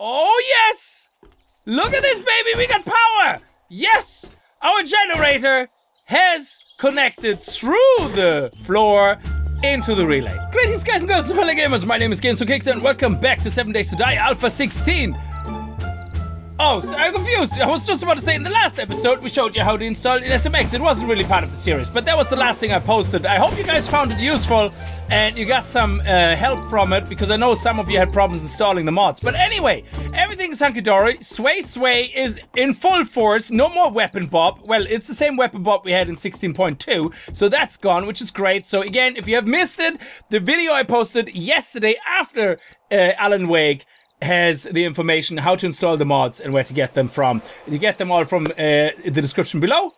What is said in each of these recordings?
Oh, yes! Look at this, baby! We got power! Yes! Our generator has connected through the floor into the relay. Greetings, guys and girls, fellow gamers. My name is Games4Kickz, and welcome back to 7 Days to Die Alpha 16. Oh, so I'm confused. I was just about to say in the last episode we showed you how to install in SMX. It wasn't really part of the series, but that was the last thing I posted. I hope you guys found it useful and you got some uh, help from it because I know some of you had problems installing the mods. But anyway, everything is hunky dory. Sway Sway is in full force. No more weapon bob. Well, it's the same weapon bob we had in 16.2, so that's gone, which is great. So again, if you have missed it, the video I posted yesterday after uh, Alan Wake has the information how to install the mods and where to get them from. You get them all from uh, the description below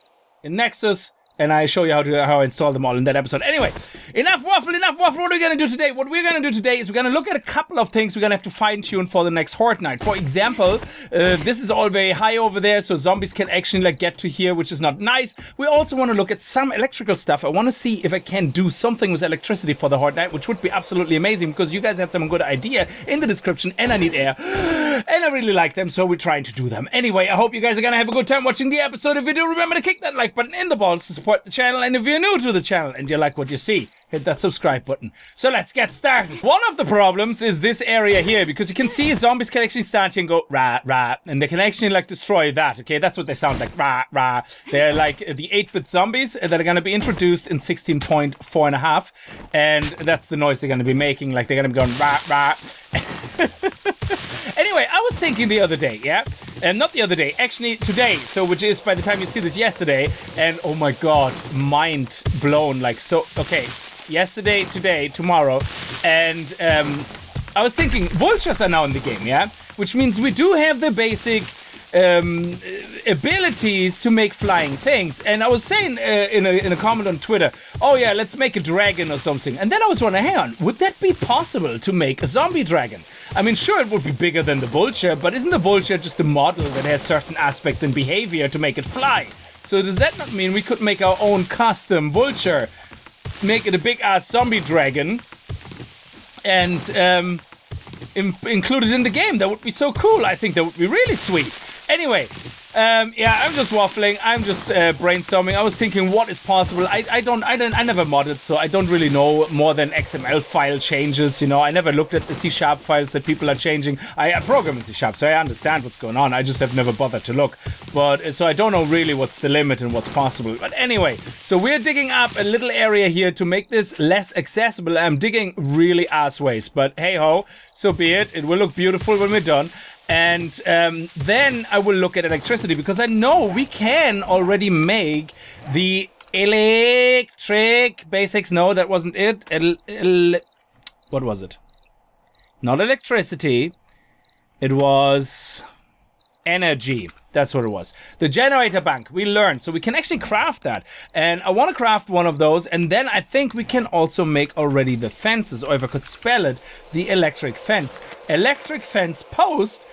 in Nexus and I show you how to how I install them all in that episode. Anyway, enough waffle, enough waffle. What are we gonna do today? What we're gonna do today is we're gonna look at a couple of things we're gonna have to fine tune for the next night. For example, uh, this is all very high over there, so zombies can actually like get to here, which is not nice. We also want to look at some electrical stuff. I want to see if I can do something with electricity for the night, which would be absolutely amazing because you guys had some good idea in the description, and I need air, and I really like them, so we're trying to do them. Anyway, I hope you guys are gonna have a good time watching the episode. If you do, remember to kick that like button in the balls support the channel. And if you're new to the channel and you like what you see, hit that subscribe button. So let's get started. One of the problems is this area here because you can see zombies can actually start and go rah rah, and they can actually like destroy that. Okay, that's what they sound like rah rah. They're like the 8-bit zombies that are going to be introduced in 16.4 and a half, and that's the noise they're going to be making. Like they're going to be going rah rah. anyway, I was thinking the other day, yeah, and not the other day, actually today. So, which is by the time you see this yesterday, and oh my god, mind blown. Like so, okay, yesterday, today, tomorrow, and um, I was thinking vultures are now in the game, yeah, which means we do have the basic um, abilities to make flying things. And I was saying uh, in, a, in a comment on Twitter, oh yeah, let's make a dragon or something. And then I was wondering, hang on, would that be possible to make a zombie dragon? I mean, sure, it would be bigger than the vulture, but isn't the vulture just a model that has certain aspects and behavior to make it fly? So does that not mean we could make our own custom vulture, make it a big ass zombie dragon, and um, include it in the game? That would be so cool. I think that would be really sweet. Anyway, um, yeah, I'm just waffling. I'm just uh, brainstorming. I was thinking what is possible. I, I don't, I don't, I never modded, so I don't really know more than XML file changes. You know, I never looked at the C sharp files that people are changing. I, I program in C sharp, so I understand what's going on. I just have never bothered to look. But uh, so I don't know really what's the limit and what's possible. But anyway, so we're digging up a little area here to make this less accessible. I'm digging really ass ways, but hey ho, so be it. It will look beautiful when we're done. And um, then I will look at electricity because I know we can already make the electric basics. No, that wasn't it. El el what was it? Not electricity. It was energy. That's what it was. The generator bank, we learned. So we can actually craft that. And I want to craft one of those. And then I think we can also make already the fences, or if I could spell it, the electric fence. Electric fence post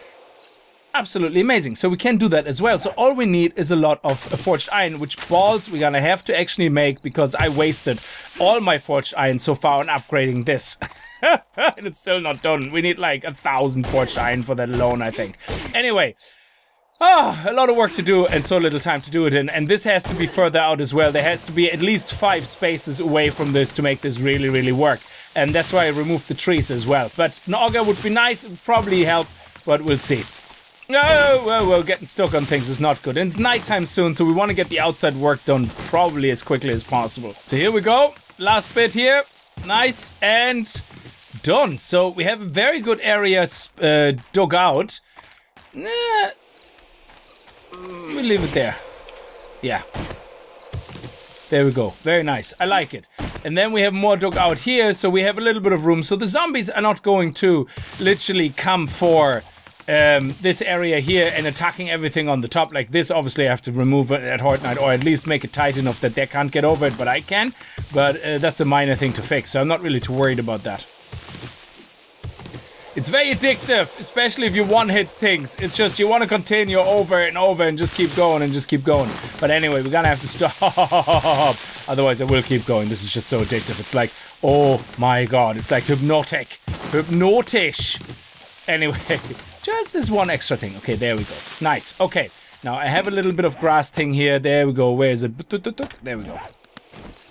absolutely amazing. So we can do that as well. So all we need is a lot of uh, forged iron, which balls we're gonna have to actually make because I wasted all my forged iron so far on upgrading this. and it's still not done. We need like a thousand forged iron for that alone, I think. Anyway. Ah, oh, a lot of work to do and so little time to do it in. And this has to be further out as well. There has to be at least five spaces away from this to make this really, really work. And that's why I removed the trees as well. But an auger would be nice, would probably help, but we'll see. No, well, well, getting stuck on things is not good. And it's nighttime soon, so we want to get the outside work done probably as quickly as possible. So here we go. Last bit here. Nice and done. So we have a very good area uh, dug out. Nah, we leave it there. Yeah. There we go. Very nice. I like it. And then we have more dug out here, so we have a little bit of room. So the zombies are not going to literally come for um, this area here and attacking everything on the top like this. Obviously, I have to remove it at Horde Night or at least make it tight enough that they can't get over it, but I can. But uh, that's a minor thing to fix, so I'm not really too worried about that. It's very addictive, especially if you one-hit things. It's just you want to continue over and over and just keep going and just keep going. But anyway, we're gonna have to stop. Otherwise, I will keep going. This is just so addictive. It's like, oh my god, it's like hypnotic. Hypnotish. Anyway, Just this one extra thing. Okay, there we go. Nice. Okay. Now I have a little bit of grass thing here. There we go. Where is it? There we go.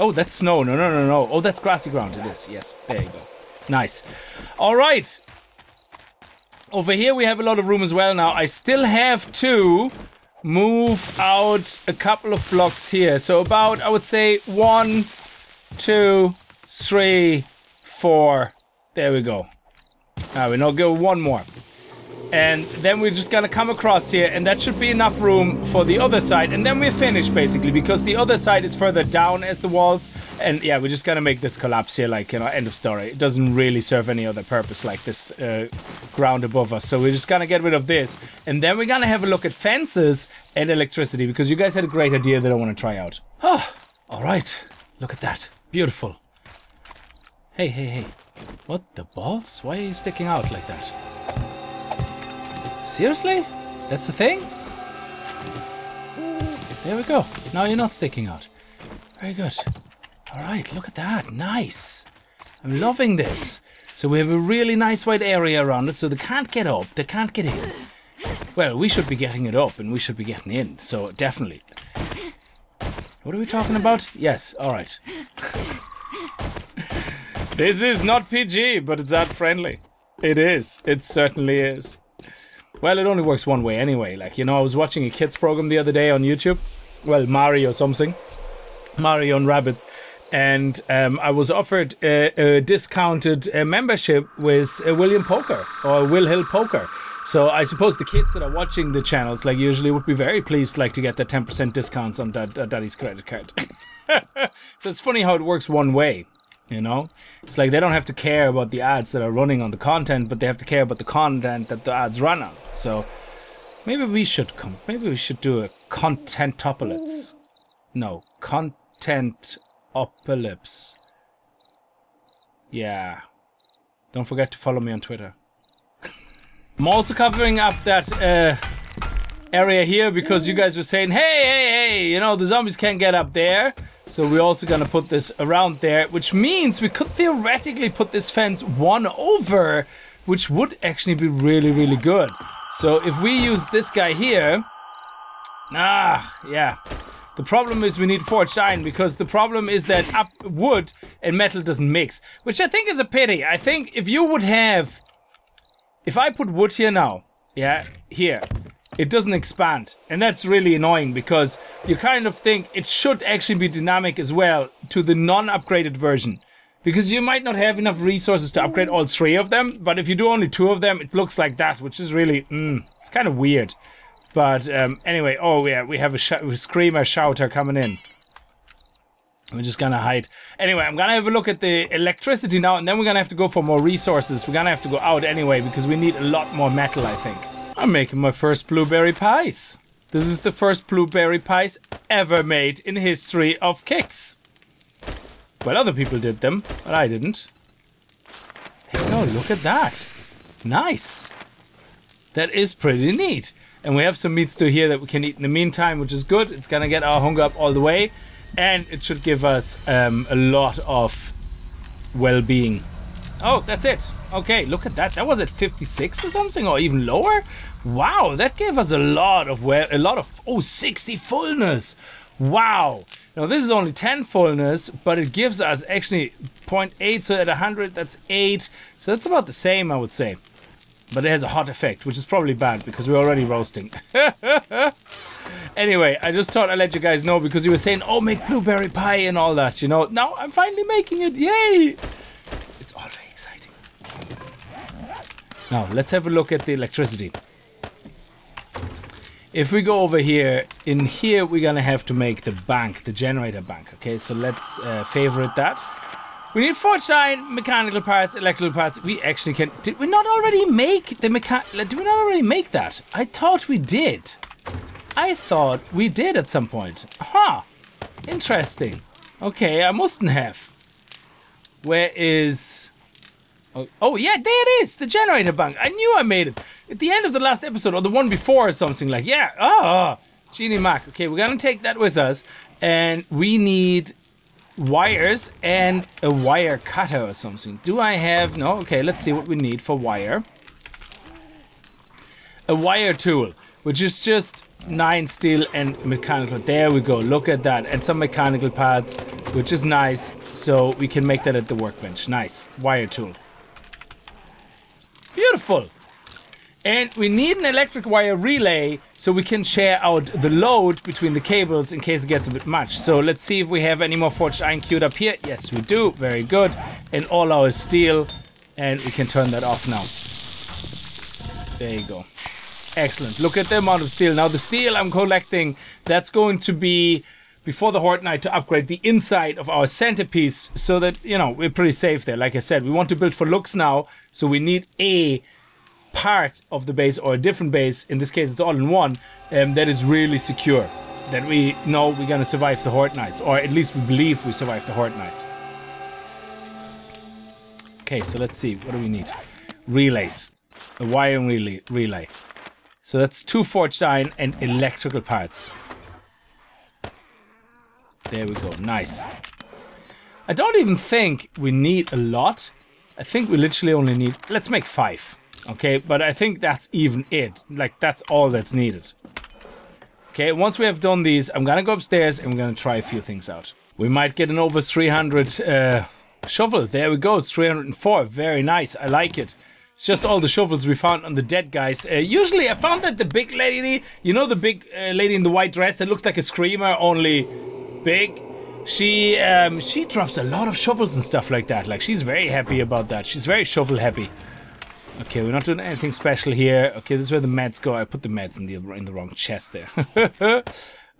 Oh, that's snow. No, no, no, no. Oh, that's grassy ground. It is. Yes. There you go. Nice. All right. Over here we have a lot of room as well now. I still have to move out a couple of blocks here. So about, I would say, one, two, three, four. There we go. Now we now go one more. And then we're just gonna come across here and that should be enough room for the other side. And then we're finished basically because the other side is further down as the walls. And yeah, we're just gonna make this collapse here like, you know, end of story. It doesn't really serve any other purpose like this uh, ground above us. So we're just gonna get rid of this. And then we're gonna have a look at fences and electricity because you guys had a great idea that I wanna try out. Oh, all right. Look at that. Beautiful. Hey, hey, hey. What, the balls? Why are you sticking out like that? Seriously? That's a thing? There we go. Now you're not sticking out. Very good. Alright, look at that. Nice. I'm loving this. So we have a really nice wide area around it, so they can't get up, they can't get in. Well, we should be getting it up and we should be getting in, so definitely. What are we talking about? Yes, alright. this is not PG, but it's ad friendly. It is. It certainly is. Well, it only works one way anyway. Like, you know, I was watching a kids program the other day on YouTube. Well, Mario something. Mario and Rabbids. And um, I was offered a, a discounted uh, membership with uh, William Poker or Will Hill Poker. So I suppose the kids that are watching the channels, like usually, would be very pleased, like to get the ten percent discounts on Dad, uh, Daddy's credit card. so it's funny how it works one way. You know, it's like they don't have to care about the ads that are running on the content, but they have to care about the content that the ads run on. So maybe we should come. Maybe we should do a content topolits. No, content apocalypse. Yeah. Don't forget to follow me on Twitter. I'm also covering up that uh, area here because you guys were saying, hey, hey, hey, you know, the zombies can't get up there. So we're also gonna put this around there, which means we could theoretically put this fence one over, which would actually be really, really good. So if we use this guy here, ah, yeah. The problem is we need forged iron because the problem is that wood and metal doesn't mix, which I think is a pity. I think if you would have, if I put wood here now, yeah, here, it doesn't expand. And that's really annoying because you kind of think it should actually be dynamic as well to the non-upgraded version. Because you might not have enough resources to upgrade all three of them, but if you do only two of them, it looks like that, which is really, mm, it's kind of weird. But um, anyway, oh yeah, we have a, sh a screamer shouter coming in. We're just gonna hide. Anyway, I'm gonna have a look at the electricity now, and then we're gonna have to go for more resources. We're gonna have to go out anyway, because we need a lot more metal, I think. I'm making my first blueberry pies. This is the first blueberry pies ever made in history of Kix. Well, other people did them, but I didn't. Hey, no, look at that. Nice. That is pretty neat. And we have some meat stew here that we can eat in the meantime, which is good. It's gonna get our hunger up all the way. And it should give us um, a lot of well-being. Oh, that's it. Okay, look at that. That was at 56 or something, or even lower. Wow, that gave us a lot of well, a lot of oh 60 fullness. Wow. Now this is only 10 fullness, but it gives us actually 0.8. So at 100, that's 8. So that's about the same, I would say. But it has a hot effect, which is probably bad because we're already roasting. anyway, I just thought I'd let you guys know because you were saying, oh, make blueberry pie and all that, you know. Now I'm finally making it. Yay! It's exciting. Now, let's have a look at the electricity. If we go over here, in here we're gonna have to make the bank, the generator bank. Okay, so let's uh, favorite that. We need iron, mechanical parts, electrical parts. We actually can. Did we not already make the mechan? Did we not already make that? I thought we did. I thought we did at some point. Huh. Interesting. Okay, I mustn't have. Where is... Oh, oh, yeah, there it is! The generator bank. I knew I made it. At the end of the last episode, or the one before or something like, yeah. Oh, Genie Mac. Okay, we're gonna take that with us. And we need wires and a wire cutter or something. Do I have... No, okay, let's see what we need for wire. a wire tool, which is just nine steel and mechanical. There we go. Look at that. And some mechanical pads, which is nice. So we can make that at the workbench. Nice. Wire tool. Beautiful. And we need an electric wire relay so we can share out the load between the cables in case it gets a bit much. So let's see if we have any more forged iron queued up here. Yes, we do. Very good. And all our steel. And we can turn that off now. There you go. Excellent. Look at the amount of steel. Now the steel I'm collecting, that's going to be before the Horde Night to upgrade the inside of our centerpiece so that, you know, we're pretty safe there. Like I said, we want to build for looks now, so we need a part of the base or a different base, in this case it's all in one, um, that is really secure. That we know we're gonna survive the Horde Nights, or at least we believe we survive the Horde Nights. Okay, so let's see, what do we need? Relays. A wiring relay. relay. So that's two forged iron and electrical parts. There we go, nice. I don't even think we need a lot. I think we literally only need, let's make five. Okay, but I think that's even it. Like, that's all that's needed. Okay, once we have done these, I'm gonna go upstairs and we're gonna try a few things out. We might get an over 300 uh, shovel. There we go, it's 304. Very nice, I like it. It's just all the shovels we found on the dead guys. Uh, usually I found that the big lady, you know the big uh, lady in the white dress that looks like a screamer, only big? She um, she drops a lot of shovels and stuff like that. Like, she's very happy about that. She's very shovel happy. Okay, we're not doing anything special here. Okay, this is where the meds go. I put the meds in the in the wrong chest there.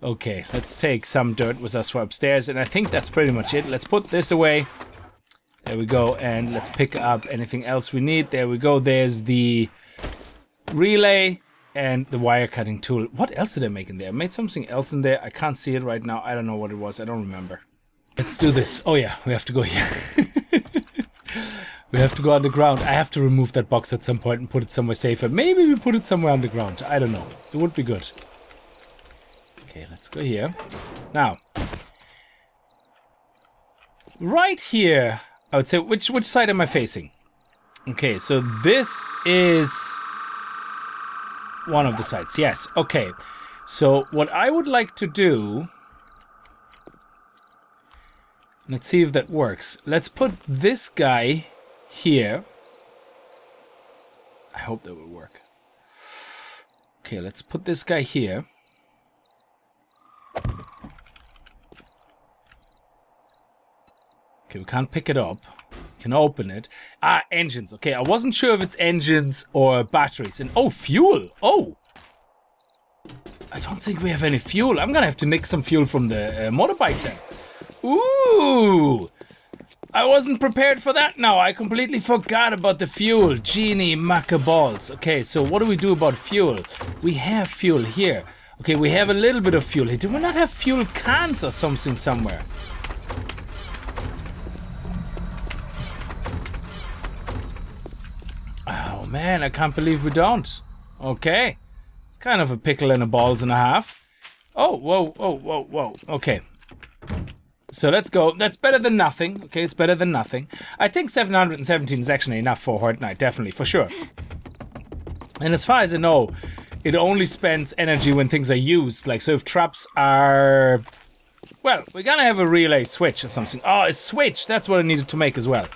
okay, let's take some dirt with us for upstairs, and I think that's pretty much it. Let's put this away. There we go, and let's pick up anything else we need. There we go. There's the relay and the wire cutting tool. What else did I make in there? I made something else in there. I can't see it right now. I don't know what it was. I don't remember. Let's do this. Oh yeah, we have to go here. We have to go underground. I have to remove that box at some point and put it somewhere safer. Maybe we put it somewhere underground. I don't know. It would be good. Okay, let's go here. Now, right here, I would say, which which side am I facing? Okay, so this is one of the sides. Yes, okay. So what I would like to do... Let's see if that works. Let's put this guy here. I hope that will work. Okay, let's put this guy here. Okay, we can't pick it up. Can open it. Ah, engines. Okay, I wasn't sure if it's engines or batteries. And oh, fuel. Oh. I don't think we have any fuel. I'm gonna have to nick some fuel from the uh, motorbike then. Ooh. I wasn't prepared for that now. I completely forgot about the fuel. Genie maca balls. Okay, so what do we do about fuel? We have fuel here. Okay, we have a little bit of fuel here. Do we not have fuel cans or something somewhere? Oh man, I can't believe we don't. Okay. It's kind of a pickle and a balls and a half. Oh, whoa, whoa, whoa, whoa. Okay. So let's go. That's better than nothing. Okay, it's better than nothing. I think 717 is actually enough for Night, definitely, for sure. And as far as I know, it only spends energy when things are used. Like, so if traps are... Well, we're gonna have a relay switch or something. Oh, a switch! That's what I needed to make as well.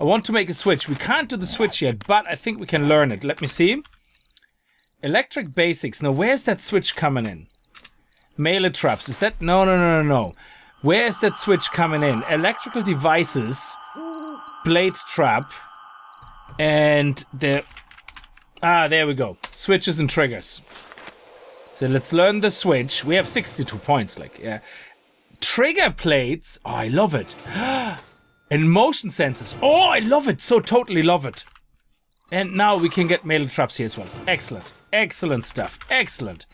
I want to make a switch. We can't do the switch yet, but I think we can learn it. Let me see. Electric basics. Now, where's that switch coming in? Melee traps. Is that... No, no, no, no, no. Where is that switch coming in? Electrical devices, blade trap, and the... Ah, there we go. Switches and triggers. So let's learn the switch. We have 62 points, like, yeah. Trigger plates. Oh, I love it. and motion sensors. Oh, I love it. So totally love it. And now we can get melee traps here as well. Excellent. Excellent stuff. Excellent.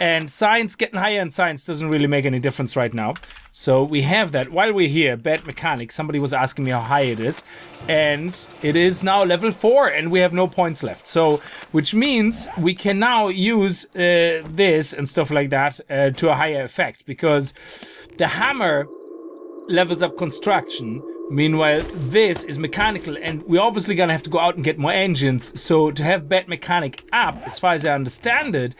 And science, getting higher in science doesn't really make any difference right now. So we have that. While we're here, bad mechanics, somebody was asking me how high it is. And it is now level 4 and we have no points left. So, which means we can now use uh, this and stuff like that uh, to a higher effect. Because the hammer levels up construction, Meanwhile, this is mechanical, and we're obviously gonna have to go out and get more engines. So to have Bad Mechanic up, as far as I understand it,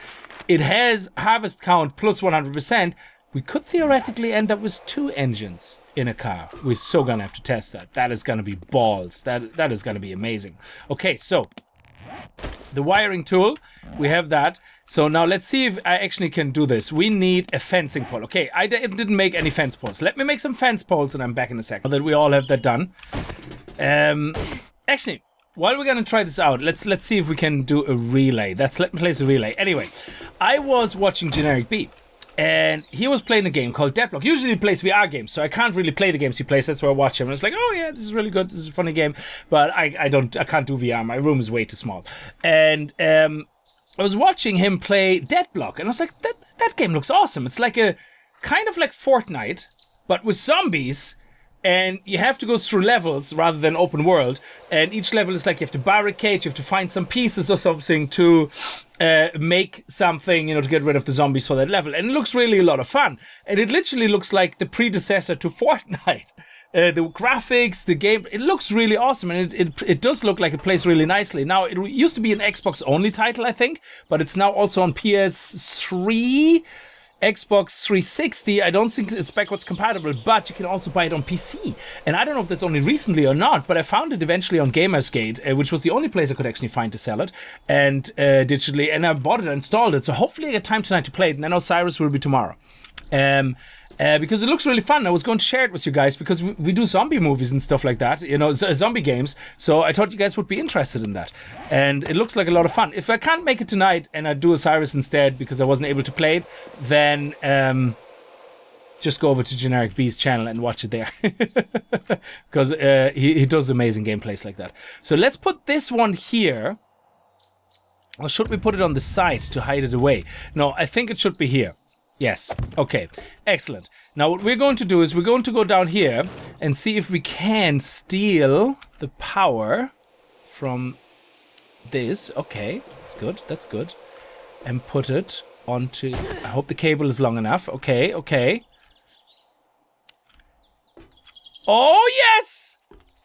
it has harvest count plus 100%. We could theoretically end up with two engines in a car. We're so gonna have to test that. That is gonna be balls. That That is gonna be amazing. Okay, so the wiring tool, we have that. So now let's see if I actually can do this. We need a fencing pole. Okay, I didn't make any fence poles. Let me make some fence poles and I'm back in a second. That we all have that done. Um, actually, while we're gonna try this out, let's let's see if we can do a relay. That's let me place a relay. Anyway, I was watching Generic B and he was playing a game called Dead Block. Usually he plays VR games, so I can't really play the games he plays. That's where I watch him. And it's like, oh yeah, this is really good. This is a funny game, but I, I don't I can't do VR. My room is way too small. And um, I was watching him play Dead Block, and I was like, that that game looks awesome. It's like a kind of like Fortnite, but with zombies. And you have to go through levels rather than open world. And each level is like you have to barricade, you have to find some pieces or something to uh, make something, you know, to get rid of the zombies for that level. And it looks really a lot of fun. And it literally looks like the predecessor to Fortnite. Uh, the graphics, the game, it looks really awesome, and it, it, it does look like it plays really nicely. Now, it used to be an Xbox only title, I think, but it's now also on PS3, Xbox 360. I don't think it's backwards compatible, but you can also buy it on PC. And I don't know if that's only recently or not, but I found it eventually on Gamersgate, uh, which was the only place I could actually find to sell it, and uh, digitally. And I bought it and installed it. So hopefully I get time tonight to play it, and then Osiris will be tomorrow. Um, uh, because it looks really fun. I was going to share it with you guys because we, we do zombie movies and stuff like that, you know, z- zombie games. So I thought you guys would be interested in that. And it looks like a lot of fun. If I can't make it tonight and I do Osiris instead because I wasn't able to play it, then um, just go over to Generic B's channel and watch it there. because uh, he, he does amazing gameplays like that. So let's put this one here. Or should we put it on the side to hide it away? No, I think it should be here. Yes. Okay. Excellent. Now what we're going to do is we're going to go down here and see if we can steal the power from this. Okay. That's good. That's good. And put it onto... I hope the cable is long enough. Okay. Okay. Oh, yes!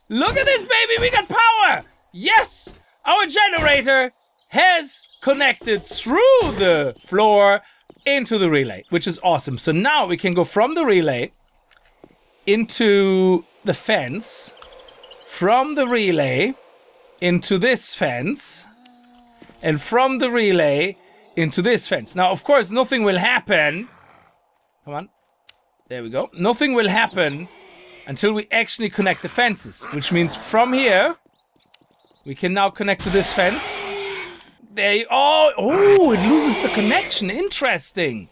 Look at this, baby! We got power! Yes! Our generator has connected through the floor into the relay, which is awesome. So now we can go from the relay into the fence, from the relay into this fence, and from the relay into this fence. Now, of course, nothing will happen. Come on. There we go. Nothing will happen until we actually connect the fences, which means from here, we can now connect to this fence. Oh oh it loses the connection. Interesting.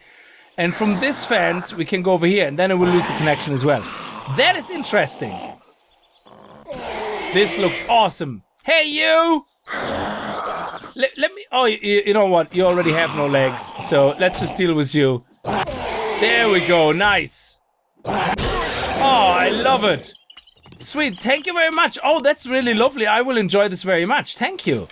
And from this fence we can go over here, and then it will lose the connection as well. That is interesting. This looks awesome. Hey you! Let, let me. Oh, you, you know what? You already have no legs, so let's just deal with you. There we go. Nice. Oh, I love it. Sweet. Thank you very much. Oh, that's really lovely. I will enjoy this very much. Thank you.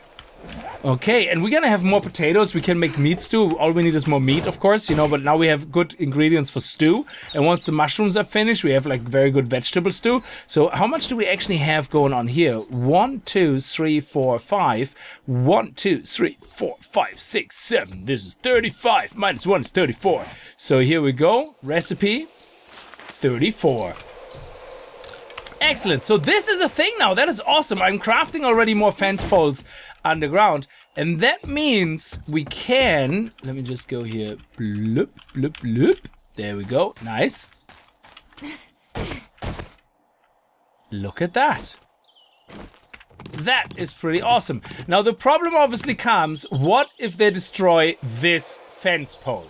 Okay, and we're gonna have more potatoes. We can make meat stew. All we need is more meat, of course, you know, but now we have good ingredients for stew. And once the mushrooms are finished, we have like very good vegetable stew. So how much do we actually have going on here? One, two, three, four, five. One, two, three, four, five, six, seven. This is 35. Minus one is 34. So here we go. Recipe 34. Excellent. So this is a thing now. That is awesome. I'm crafting already more fence poles underground. And that means we can, let me just go here, bloop, bloop, bloop. There we go, nice. Look at that. That is pretty awesome. Now the problem obviously comes, what if they destroy this fence pole?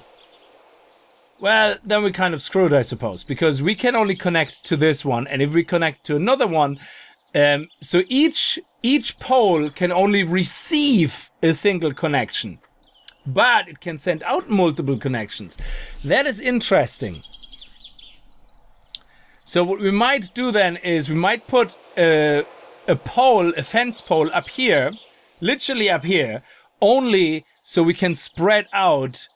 Well, then we kind of screwed, I suppose, because we can only connect to this one, and if we connect to another one, um, so each each pole can only receive a single connection, but it can send out multiple connections. That is interesting. So what we might do then is we might put a, a pole, a fence pole up here, literally up here, only so we can spread out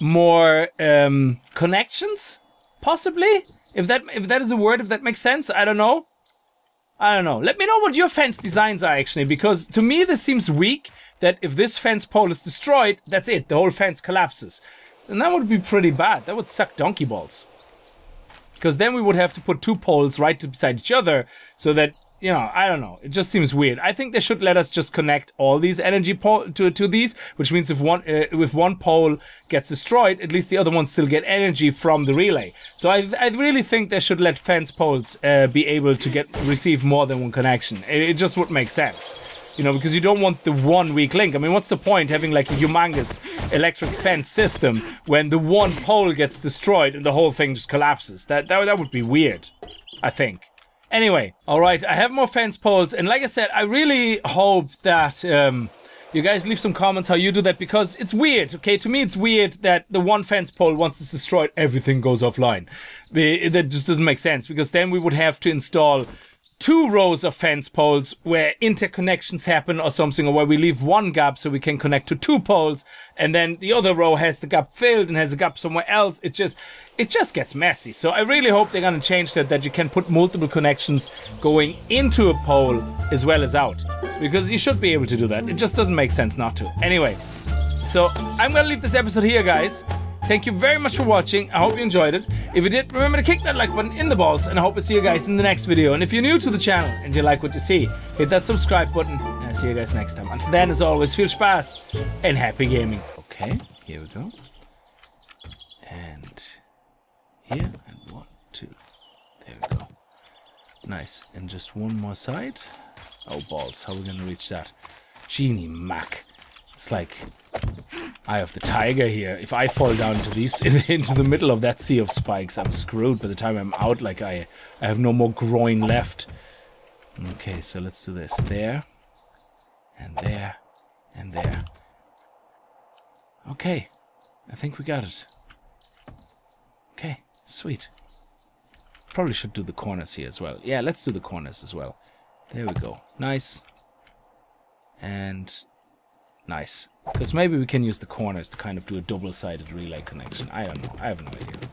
more um, connections, possibly. If that if that is a word, if that makes sense, I don't know. I don't know. Let me know what your fence designs are actually, because to me this seems weak that if this fence pole is destroyed, that's it. The whole fence collapses. And that would be pretty bad. That would suck donkey balls. Because then we would have to put two poles right beside each other so that you know, I don't know. It just seems weird. I think they should let us just connect all these energy pole to to these, which means if one uh, if one pole gets destroyed, at least the other ones still get energy from the relay. So I I really think they should let fence poles uh, be able to get receive more than one connection. It, it just would make sense. You know, because you don't want the one weak link. I mean, what's the point having like a humongous electric fence system when the one pole gets destroyed and the whole thing just collapses? That that, that would be weird, I think. Anyway, all right, I have more fence poles, and like I said, I really hope that um, you guys leave some comments how you do that because it's weird. Okay, to me, it's weird that the one fence pole once it's destroyed, everything goes offline. That just doesn't make sense because then we would have to install two rows of fence poles where interconnections happen or something, or where we leave one gap so we can connect to two poles, and then the other row has the gap filled and has a gap somewhere else. It just it just gets messy. So I really hope they're gonna change that that you can put multiple connections going into a pole as well as out. Because you should be able to do that. It just doesn't make sense not to. Anyway, so I'm gonna leave this episode here, guys. Thank you very much for watching. I hope you enjoyed it. If you did, remember to kick that like button in the balls, and I hope to see you guys in the next video. And if you're new to the channel and you like what you see, hit that subscribe button, and I'll see you guys next time. Until then, as always, Viel Spaß and happy gaming. Okay, here we go. And here, and one, two. There we go. Nice. And just one more side. Oh, balls. How are we going to reach that? Genie Mac. It's like Eye of the Tiger here. If I fall down into these into the middle of that sea of spikes, I'm screwed. By the time I'm out, like I, I have no more groin left. Okay, so let's do this. There, and there, and there. Okay, I think we got it. Okay, sweet. Probably should do the corners here as well. Yeah, let's do the corners as well. There we go. Nice. And Nice. Because maybe we can use the corners to kind of do a double-sided relay connection. I don't know. I have no idea.